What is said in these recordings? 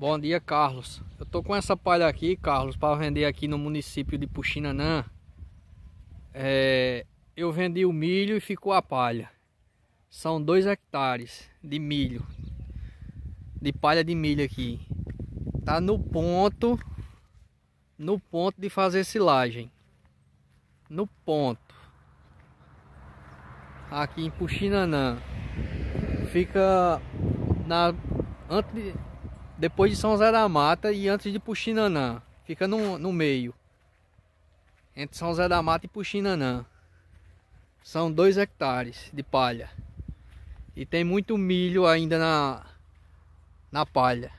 Bom dia, Carlos. Eu tô com essa palha aqui, Carlos, para vender aqui no município de Puxinanã. É, eu vendi o milho e ficou a palha. São dois hectares de milho, de palha de milho aqui. Tá no ponto, no ponto de fazer silagem. No ponto. Aqui em Puxinanã. Fica na antes de, depois de São José da Mata e antes de Puxinanã. Fica no, no meio. Entre São José da Mata e Puxinanã. São dois hectares de palha. E tem muito milho ainda na, na palha.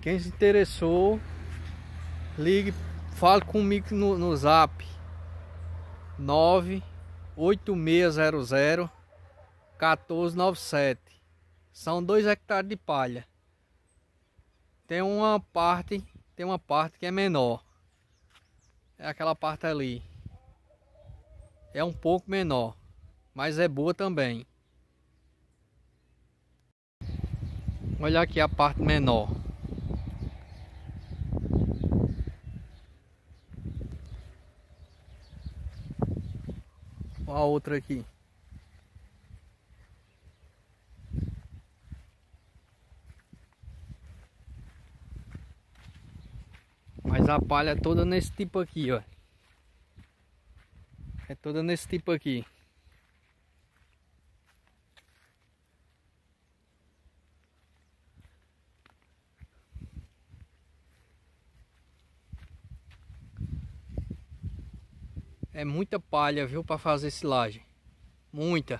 Quem se interessou, ligue, fale comigo no, no zap 98600 1497 são dois hectares de palha. Tem uma parte, tem uma parte que é menor. É aquela parte ali. É um pouco menor, mas é boa também. Olha aqui a parte menor. Olha a outra aqui. Mas a palha é toda nesse tipo aqui, ó. É toda nesse tipo aqui. É muita palha, viu, para fazer silagem. Muita.